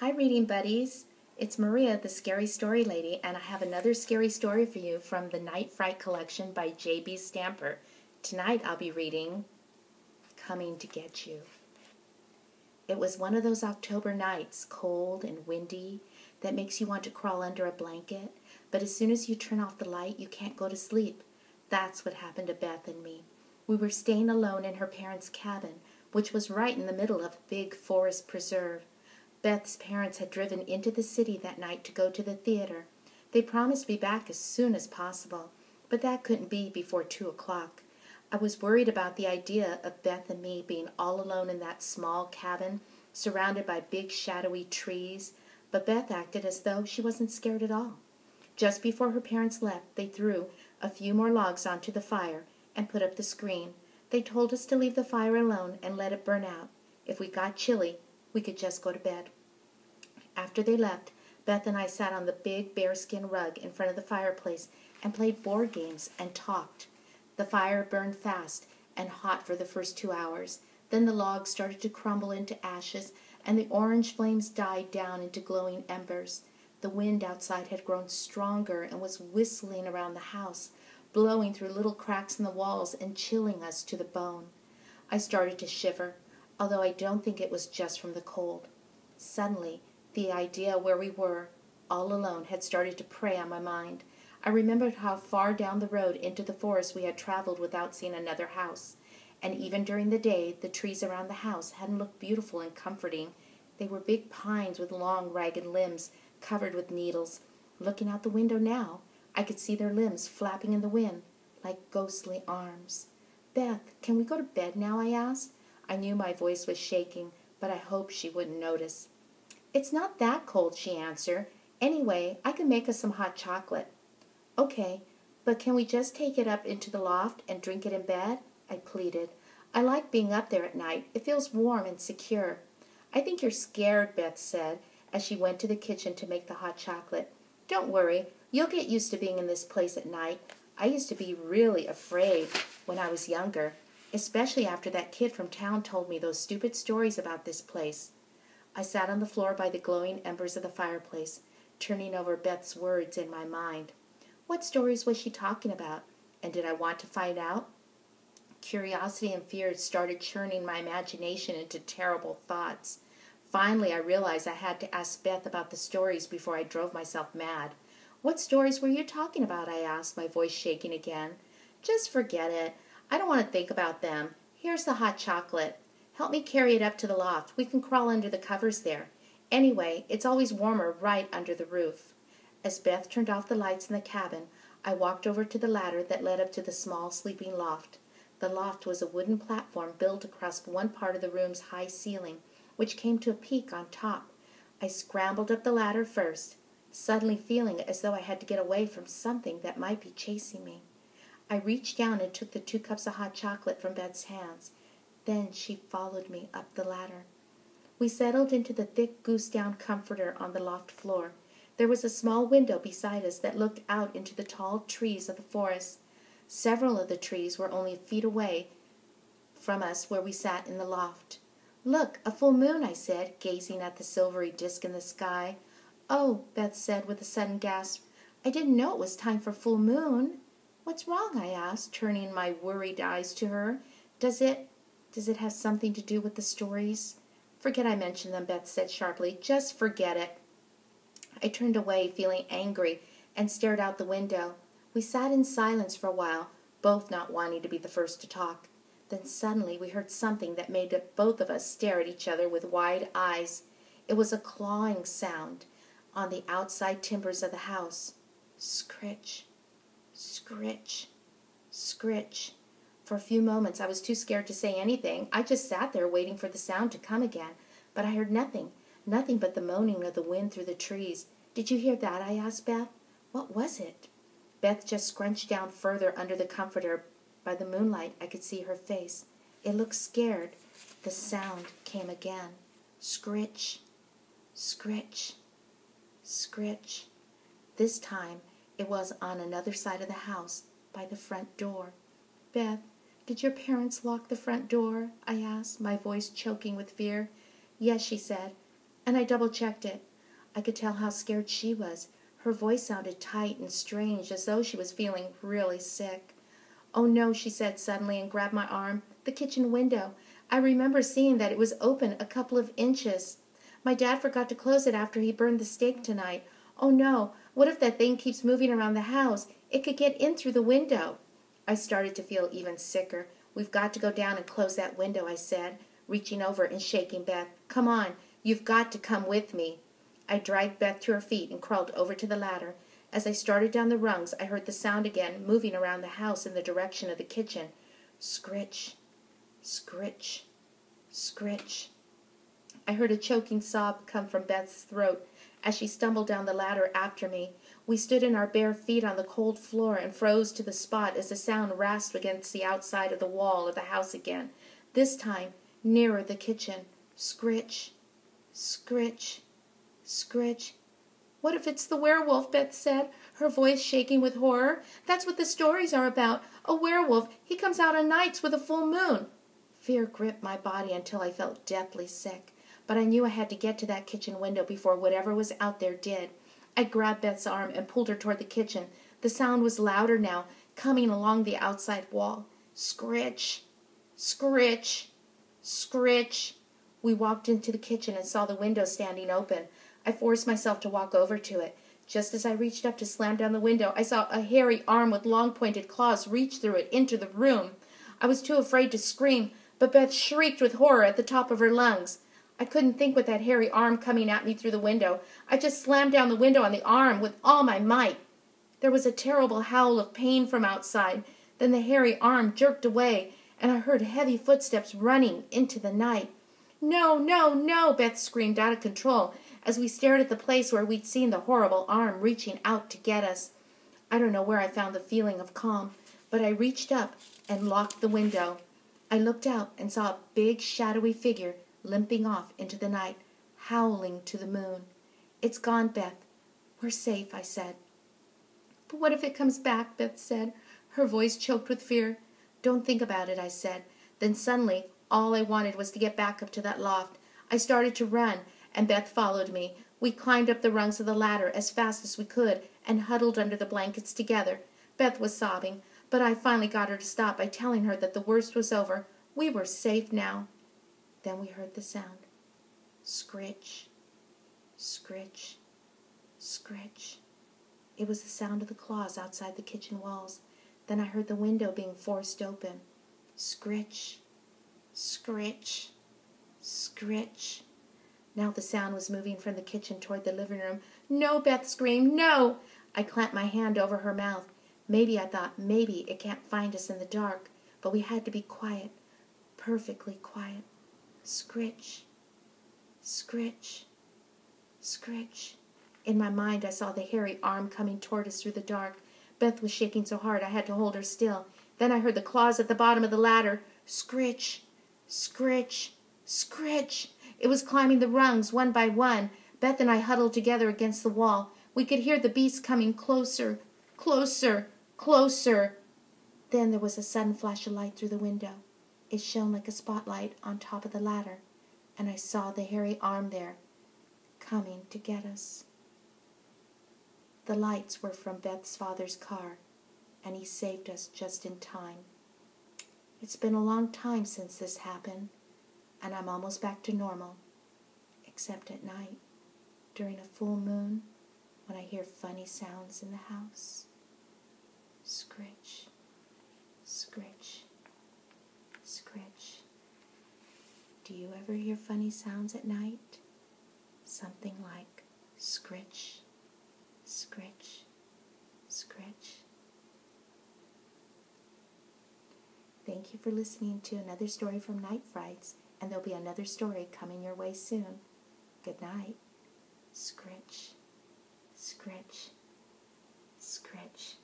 Hi, reading buddies. It's Maria, the Scary Story Lady, and I have another scary story for you from the Night Fright collection by J.B. Stamper. Tonight I'll be reading Coming to Get You. It was one of those October nights, cold and windy, that makes you want to crawl under a blanket, but as soon as you turn off the light, you can't go to sleep. That's what happened to Beth and me. We were staying alone in her parents' cabin, which was right in the middle of a big forest preserve. Beth's parents had driven into the city that night to go to the theater. They promised to be back as soon as possible, but that couldn't be before two o'clock. I was worried about the idea of Beth and me being all alone in that small cabin, surrounded by big shadowy trees, but Beth acted as though she wasn't scared at all. Just before her parents left, they threw a few more logs onto the fire and put up the screen. They told us to leave the fire alone and let it burn out. If we got chilly, we could just go to bed. After they left, Beth and I sat on the big bearskin rug in front of the fireplace and played board games and talked. The fire burned fast and hot for the first two hours. Then the logs started to crumble into ashes, and the orange flames died down into glowing embers. The wind outside had grown stronger and was whistling around the house, blowing through little cracks in the walls and chilling us to the bone. I started to shiver although I don't think it was just from the cold. Suddenly, the idea where we were, all alone, had started to prey on my mind. I remembered how far down the road into the forest we had traveled without seeing another house, and even during the day the trees around the house hadn't looked beautiful and comforting. They were big pines with long, ragged limbs covered with needles. Looking out the window now, I could see their limbs flapping in the wind like ghostly arms. Beth, can we go to bed now? I asked. I knew my voice was shaking, but I hoped she wouldn't notice. It's not that cold, she answered. Anyway, I can make us some hot chocolate. Okay, but can we just take it up into the loft and drink it in bed? I pleaded. I like being up there at night. It feels warm and secure. I think you're scared, Beth said, as she went to the kitchen to make the hot chocolate. Don't worry, you'll get used to being in this place at night. I used to be really afraid when I was younger especially after that kid from town told me those stupid stories about this place. I sat on the floor by the glowing embers of the fireplace, turning over Beth's words in my mind. What stories was she talking about, and did I want to find out? Curiosity and fear started churning my imagination into terrible thoughts. Finally, I realized I had to ask Beth about the stories before I drove myself mad. What stories were you talking about? I asked, my voice shaking again. Just forget it. I don't want to think about them. Here's the hot chocolate. Help me carry it up to the loft. We can crawl under the covers there. Anyway, it's always warmer right under the roof. As Beth turned off the lights in the cabin, I walked over to the ladder that led up to the small sleeping loft. The loft was a wooden platform built across one part of the room's high ceiling, which came to a peak on top. I scrambled up the ladder first, suddenly feeling as though I had to get away from something that might be chasing me. I reached down and took the two cups of hot chocolate from Beth's hands. Then she followed me up the ladder. We settled into the thick goose down comforter on the loft floor. There was a small window beside us that looked out into the tall trees of the forest. Several of the trees were only feet away from us where we sat in the loft. Look, a full moon, I said, gazing at the silvery disk in the sky. Oh, Beth said with a sudden gasp, I didn't know it was time for full moon. What's wrong? I asked, turning my worried eyes to her. Does it does it have something to do with the stories? Forget I mentioned them, Beth said sharply. Just forget it. I turned away, feeling angry, and stared out the window. We sat in silence for a while, both not wanting to be the first to talk. Then suddenly we heard something that made both of us stare at each other with wide eyes. It was a clawing sound on the outside timbers of the house. Scritch, Scritch, scritch. For a few moments I was too scared to say anything. I just sat there waiting for the sound to come again. But I heard nothing, nothing but the moaning of the wind through the trees. Did you hear that? I asked Beth. What was it? Beth just scrunched down further under the comforter. By the moonlight I could see her face. It looked scared. The sound came again. Scritch, scritch, scritch. This time it was on another side of the house, by the front door. Beth, did your parents lock the front door? I asked, my voice choking with fear. Yes, she said. and I double checked it. I could tell how scared she was. Her voice sounded tight and strange, as though she was feeling really sick. Oh no, she said suddenly and grabbed my arm. The kitchen window. I remember seeing that it was open a couple of inches. My dad forgot to close it after he burned the steak tonight. Oh no, what if that thing keeps moving around the house? It could get in through the window. I started to feel even sicker. We've got to go down and close that window, I said, reaching over and shaking Beth. Come on, you've got to come with me. I dragged Beth to her feet and crawled over to the ladder. As I started down the rungs, I heard the sound again, moving around the house in the direction of the kitchen. Scritch, scritch, scritch. I heard a choking sob come from Beth's throat as she stumbled down the ladder after me. We stood in our bare feet on the cold floor and froze to the spot as the sound rasped against the outside of the wall of the house again, this time nearer the kitchen. Scritch, scritch, scritch. What if it's the werewolf? Beth said, her voice shaking with horror. That's what the stories are about. A werewolf. He comes out on nights with a full moon. Fear gripped my body until I felt deathly sick, but I knew I had to get to that kitchen window before whatever was out there did. I grabbed Beth's arm and pulled her toward the kitchen. The sound was louder now, coming along the outside wall. Scritch, scritch, scritch. We walked into the kitchen and saw the window standing open. I forced myself to walk over to it. Just as I reached up to slam down the window, I saw a hairy arm with long pointed claws reach through it into the room. I was too afraid to scream, but Beth shrieked with horror at the top of her lungs. I couldn't think with that hairy arm coming at me through the window. I just slammed down the window on the arm with all my might. There was a terrible howl of pain from outside. Then the hairy arm jerked away, and I heard heavy footsteps running into the night. No, no, no, Beth screamed out of control as we stared at the place where we'd seen the horrible arm reaching out to get us. I don't know where I found the feeling of calm, but I reached up and locked the window. I looked out and saw a big shadowy figure limping off into the night, howling to the moon. It's gone, Beth. We're safe, I said. But what if it comes back? Beth said, her voice choked with fear. Don't think about it, I said. Then suddenly, all I wanted was to get back up to that loft. I started to run, and Beth followed me. We climbed up the rungs of the ladder as fast as we could and huddled under the blankets together. Beth was sobbing, but I finally got her to stop by telling her that the worst was over. We were safe now. Then we heard the sound. Scritch, scritch, scritch. It was the sound of the claws outside the kitchen walls. Then I heard the window being forced open. Scritch, scritch, scritch. Now the sound was moving from the kitchen toward the living room. No, Beth screamed, no! I clamped my hand over her mouth. Maybe, I thought, maybe it can't find us in the dark, but we had to be quiet, perfectly quiet. Scritch, scritch, scritch. In my mind, I saw the hairy arm coming toward us through the dark. Beth was shaking so hard I had to hold her still. Then I heard the claws at the bottom of the ladder. Scritch, scritch, scritch. It was climbing the rungs one by one. Beth and I huddled together against the wall. We could hear the beast coming closer, closer, closer. Then there was a sudden flash of light through the window. It shone like a spotlight on top of the ladder, and I saw the hairy arm there, coming to get us. The lights were from Beth's father's car, and he saved us just in time. It's been a long time since this happened and I'm almost back to normal, except at night, during a full moon, when I hear funny sounds in the house. Scritch, scritch. Do you ever hear funny sounds at night? Something like scritch, scritch, scritch. Thank you for listening to another story from Night Frights and there'll be another story coming your way soon. Good night. Scritch, scritch, scritch.